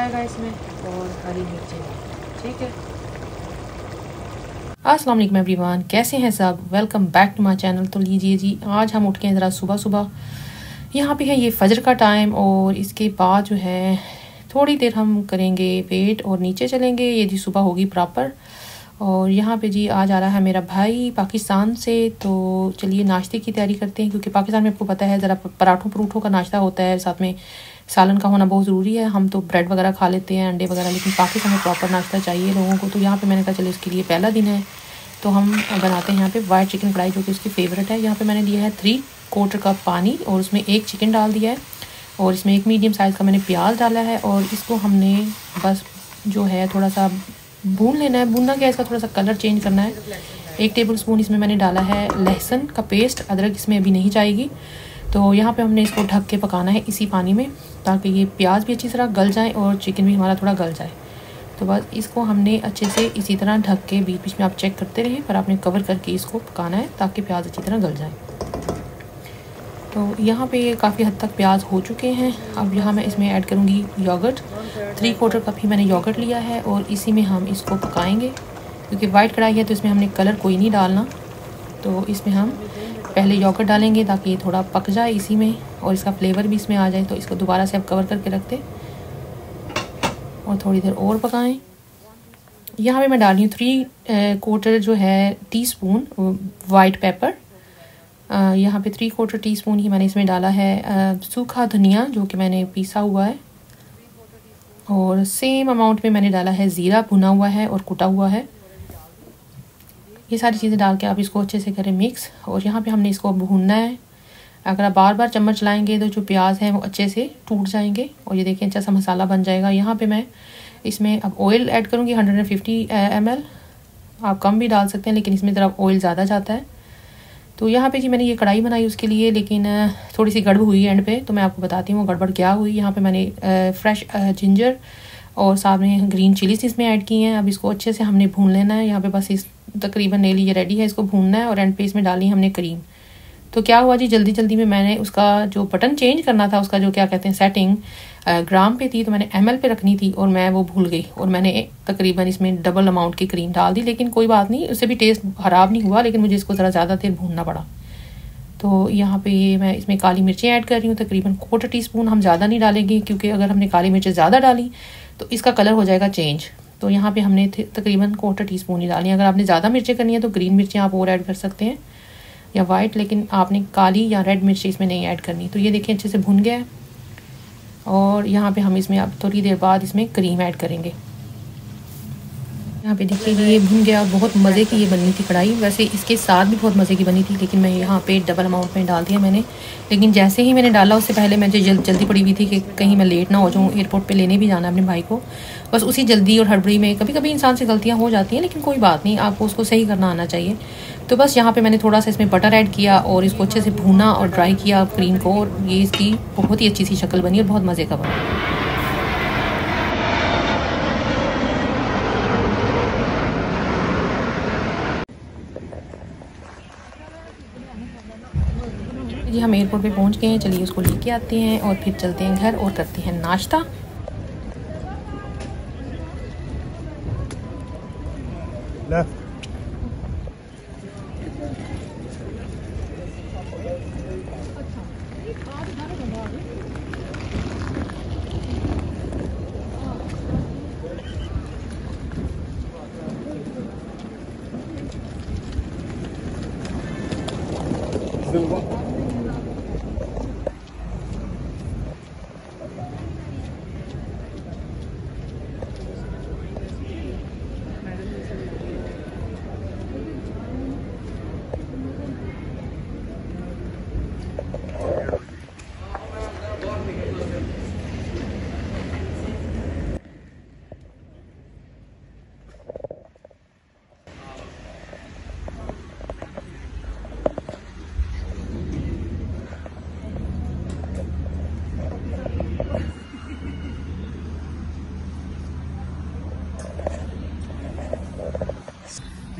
आएगा इसमें। और हरी मिर्चें। ठीक है। अस्सलाम वालेकुम कैसे हैं सब? Welcome back to my channel तो लीजिए जी, आज हम उठ के हैं ज़रा सुबह सुबह यहाँ पे है ये फजर का टाइम और इसके बाद जो है, थोड़ी देर हम करेंगे वेट और नीचे चलेंगे। ये जी सुबह होगी प्रॉपर और यहाँ पे जी आज आ रहा है मेरा भाई पाकिस्तान से। तो चलिए नाश्ते की तैयारी करते हैं, क्योंकि पाकिस्तान में आपको पता है, ज़रा पराठों परूठों का नाश्ता होता है, साथ में सालन का होना बहुत ज़रूरी है। हम तो ब्रेड वगैरह खा लेते हैं, अंडे वगैरह, लेकिन पाकिस्तान में प्रॉपर नाश्ता चाहिए लोगों को। तो यहाँ पर मैंने कहा, चलो इसके लिए पहला दिन है। तो हम बनाते हैं यहाँ पे वाइट चिकन कढ़ाई जो कि उसकी फेवरेट है। यहाँ पे मैंने लिया है थ्री क्वार्टर कप पानी और उसमें एक चिकन डाल दिया है। और इसमें एक मीडियम साइज़ का मैंने प्याज डाला है और इसको हमने बस जो है थोड़ा सा भून लेना है। भूनना क्या इसका थोड़ा सा कलर चेंज करना है। एक टेबल स्पून इसमें मैंने डाला है लहसुन का पेस्ट अदरक इसमें अभी नहीं जाएगी। तो यहाँ पे हमने इसको ढक के पकाना है इसी पानी में, ताकि ये प्याज भी अच्छी तरह गल जाए और चिकन भी हमारा थोड़ा गल जाए। तो बस इसको हमने अच्छे से इसी तरह ढक के बीच बीच में आप चेक करते रहें पर आपने कवर करके इसको पकाना है, ताकि प्याज अच्छी तरह गल जाए। तो यहाँ पे काफ़ी हद तक प्याज हो चुके हैं। अब यहाँ मैं इसमें ऐड करूँगी योगर्ट थ्री क्वार्टर कप ही मैंने योगर्ट लिया है और इसी में हम इसको पकाएँगे, क्योंकि वाइट कढ़ाई है तो इसमें हमने कलर कोई नहीं डालना। तो इसमें हम पहले योगर्ट डालेंगे ताकि ये थोड़ा पक जाए इसी में और इसका फ्लेवर भी इसमें आ जाए। तो इसको दोबारा से आप कवर करके रखते और थोड़ी देर और पकाएँ। यहाँ पे मैं डाल हूँ थ्री क्वार्टर जो है टी स्पून वाइट पेपर यहाँ पे थ्री क्वार्टर टी स्पून ही मैंने इसमें डाला है सूखा धनिया जो कि मैंने पीसा हुआ है। और सेम अमाउंट में मैंने डाला है ज़ीरा भुना हुआ है और कुटा हुआ है। ये सारी चीज़ें डाल के आप इसको अच्छे से करें मिक्स। और यहाँ पे हमने इसको भूनना है। अगर आप बार बार चम्मच लाएँगे तो जो प्याज है वो अच्छे से टूट जाएँगे। और ये देखें अच्छा सा मसाला बन जाएगा। यहाँ पे मैं इसमें अब ऑयल ऐड करूँगी hundred and fifty M L आप कम भी डाल सकते हैं, लेकिन इसमें ज़रा ऑयल ज़्यादा जाता है। तो यहाँ पे जी मैंने ये कढ़ाई बनाई उसके लिए, लेकिन थोड़ी सी गड़बड़ हुई एंड पे। तो मैं आपको बताती हूँ गड़बड़ क्या हुई। यहाँ पे मैंने फ्रेश जिंजर और साथ में ग्रीन चिलीज इसमें ऐड की हैं। अब इसको अच्छे से हमने भून लेना है। यहाँ पे बस इस तकरीबन नेली ये रेडी है, इसको भूनना है और एंड पे इसमें डाली हमने क्रीम तो क्या हुआ जी जल्दी जल्दी में मैंने उसका जो बटन चेंज करना था, उसका जो क्या कहते हैं सेटिंग ग्राम पे थी तो मैंने एमएल पे रखनी थी और मैं वो भूल गई और मैंने तकरीबन इसमें डबल अमाउंट की क्रीम डाल दी, लेकिन कोई बात नहीं, उससे भी टेस्ट ख़राब नहीं हुआ, लेकिन मुझे इसको ज़रा ज़्यादा देर भूनना पड़ा। तो यहाँ पे ये मैं इसमें काली मिर्चें ऐड कर रही हूँ, तकरीबन क्वार्टर टी स्पून हम ज़्यादा नहीं डालेंगे, क्योंकि अगर हमने काली मिर्चें ज़्यादा डाली तो इसका कलर हो जाएगा चेंज तो यहाँ पे हमने तकरीबन क्वार्टर टी स्पून ही डाली अगर आपने ज़्यादा मिर्चें करनी है तो ग्रीन मिर्चें आप और ऐड कर सकते हैं, या वाइट लेकिन आपने काली या रेड मिर्ची इसमें नहीं ऐड करनी। तो ये देखिए अच्छे से भुन गया है, और यहाँ पे हम इसमें अब थोड़ी देर बाद इसमें क्रीम ऐड करेंगे। यहाँ पे देखिए ये भून गया, बहुत मज़े की ये बनी थी कढ़ाई। वैसे इसके साथ भी बहुत मज़े की बनी थी, लेकिन मैं यहाँ पे डबल अमाउंट में डाल दिया मैंने। लेकिन जैसे ही मैंने डाला, उससे पहले मुझे जल्द, जल्दी पड़ी हुई थी कि कहीं मैं लेट ना हो जाऊँ एयरपोर्ट पे लेने भी जाना अपने भाई को। बस उसी जल्दी और हड़बड़ी में कभी कभी इंसान से गलतियाँ हो जाती हैं, लेकिन कोई बात नहीं, आपको उसको सही करना आना चाहिए। तो बस यहाँ पे मैंने थोड़ा सा इसमें बटर ऐड किया और इसको अच्छे से भूना और ड्राई किया क्रीम को, और ये इसकी बहुत ही अच्छी सी शक्ल बनी और बहुत मज़े का बना। जी, हम एयरपोर्ट पे पहुँच गए हैं, चलिए उसको लेके आते हैं और फिर चलते हैं घर और करते हैं नाश्ता। ਠੀਕ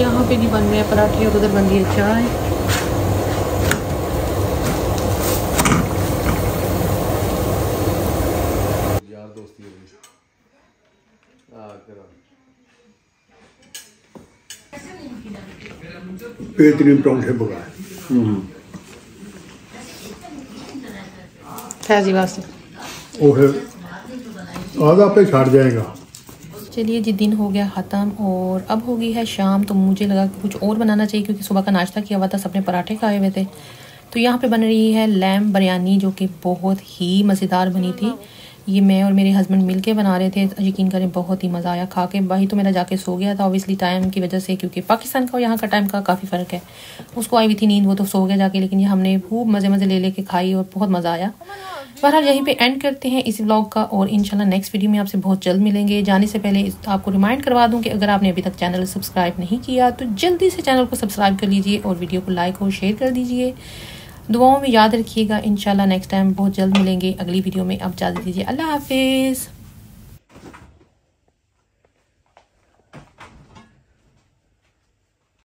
यहाँ पे भी बन रहे हैं पराठे और उधर बन रही है चाय। यार दोस्ती होगी हाँ करा। बेहतरीन परांठे पकाए फैजी वास्ते। वो फिर आधा पे छड़ जाएगा। चलिए जी, दिन हो गया ख़त्म और अब हो गई है शाम तो मुझे लगा कि कुछ और बनाना चाहिए क्योंकि सुबह का नाश्ता किया हुआ था, सबने पराठे खाए हुए थे। तो यहाँ पे बन रही है लैम बिरयानी, जो कि बहुत ही मज़ेदार बनी थी। ये मैं और मेरे हस्बैंड मिल के बना रहे थे, यकीन करें बहुत ही मज़ा आया खा के भाई तो मेरा जाके सो गया था ऑब्वियसली टाइम की वजह से, क्योंकि पाकिस्तान का और यहाँ का टाइम का काफ़ी फ़र्क है। उसको आई हुई थी नींद, वो तो सो गया जाके, लेकिन ये हमने खूब मज़े मज़े ले लेके खाई और बहुत मज़ा आया। बहरहाल यहीं पे एंड करते हैं इस ब्लॉग का और इंशाल्लाह नेक्स्ट वीडियो में आपसे बहुत जल्द मिलेंगे। जाने से पहले आपको रिमाइंड करवा दूँ कि अगर आपने अभी तक चैनल सब्सक्राइब नहीं किया तो जल्दी से चैनल को सब्सक्राइब कर लीजिए और वीडियो को लाइक और शेयर कर दीजिए। दुआओं में याद रखिएगा। इंशाल्लाह नेक्स्ट टाइम बहुत जल्द मिलेंगे। अगली वीडियो में आप इजाज़त दीजिए। अल्लाह हाफिज़।